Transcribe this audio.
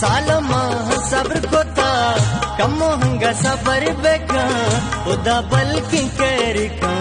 ಸಾಲಮ್ಮ ಸಬ್ರ ಗೊತ್ತಾ ಕಮ್ಮೋ ಹಂಗ ಸಬರ್ ಬೇಕ ಉದ ಬಲ್ಕಿ ಕೇರಿಕ ಜೀರಾ